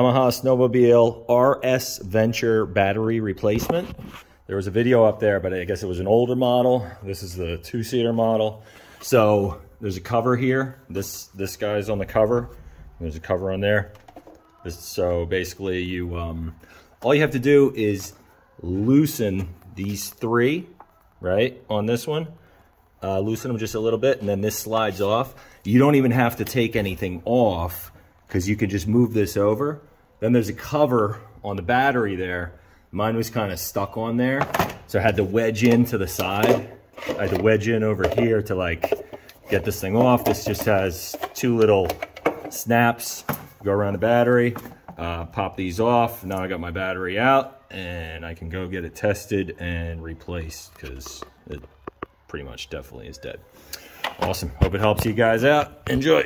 Yamaha Snowmobile RS Venture battery replacement. There was a video up there, but I guess it was an older model. This is the two-seater model. So there's a cover here. This this guy's on the cover. There's a cover on there. So basically you, um, all you have to do is loosen these three, right, on this one. Uh, loosen them just a little bit, and then this slides off. You don't even have to take anything off because you can just move this over. Then there's a cover on the battery there Mine was kind of stuck on there. So I had to wedge in to the side. I had to wedge in over here to like get this thing off. This just has two little snaps, go around the battery, uh, pop these off. Now I got my battery out and I can go get it tested and replaced because it pretty much definitely is dead. Awesome. Hope it helps you guys out. Enjoy.